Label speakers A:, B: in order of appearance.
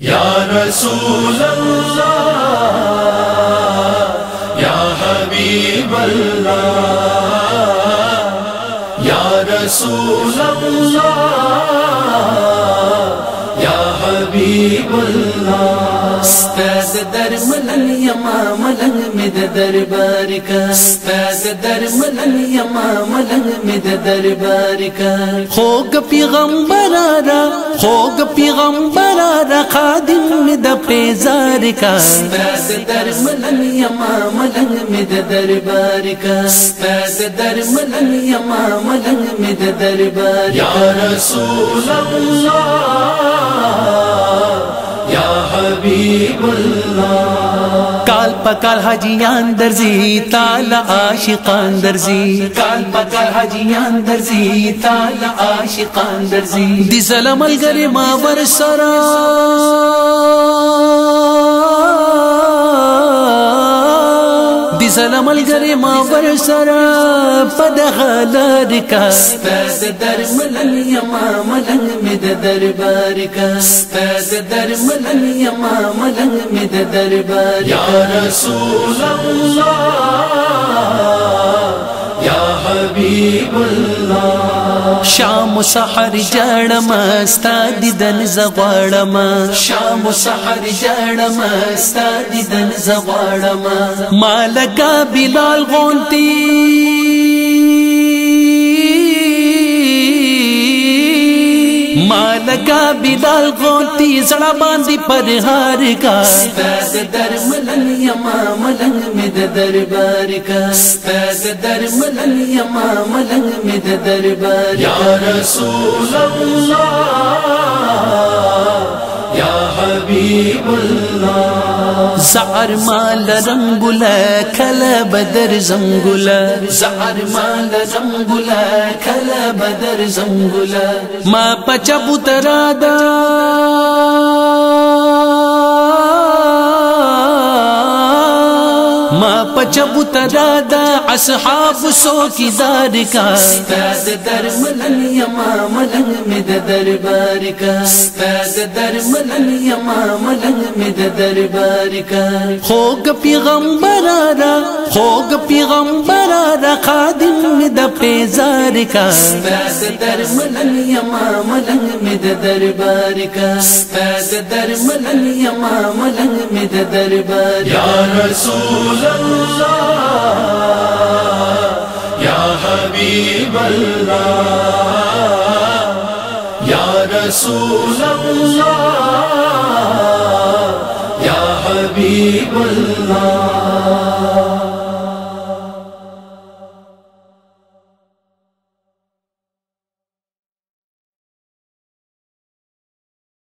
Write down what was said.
A: یا رسول اللہ یا حبیب اللہ یا رسول اللہ یا حبیب اللہ۔
B: استاد در ملن یما ملنگ مد دربار کا۔ استاد در ملن یما ملنگ مد دربار کا۔ خوگ پیغمبر آرا خوگ پیغمبر آرا مد پیزار کا در ملن یما ملنگ مد دربار کا۔ استاد در ملن یما ملنگ مد دربار
A: یا رسول اللہ یا حبیب اللہ۔
B: کال پکال حجیان درزی تالا عاشقان درزی۔ کال پکال حجیان درزی تالا عاشقان درزی۔ دی سلام الگری ما ورسرا دی سلام الگری ما ورسرا پدغالار کا. استاد در ملن یما ملنگ مد دربار کا. استاد در ملن یما ملنگ مد دربار
A: یا رسول اللہ یا حبیب اللہ.
B: شام سحر جړم استا دیدن زغړم شام سحر جړم استا دیدن زغړم مالک بلال غونتی مالکا بلال غونتی زړه باندې پر هار کا۔ استاد در ملن یما ملنګ مد دربار کا۔ استاد در ملن یما ملنګ مد دربار
A: یا رسول اللہ یا حبیب اللہ۔
B: زعر مال رنگل کل بدر زنگل زعر مال رنگل کل بدر زنگل ما پچا بترادا ما پچبو ترادا اصحاب سو کی دار کا استاد در ملن ملنګ د دربار کا ستاد در ملنګ یما ملنګ د دربار کا خوګ پیغمبر را خوګ پیغمبر را خادم د پیزار کا ستاد در ملنګ یما ملنګ د دربار کا ستاد در يا یما ملنګ د دربار
A: يا رسول الله رسول اللہ یا حبیب اللہ۔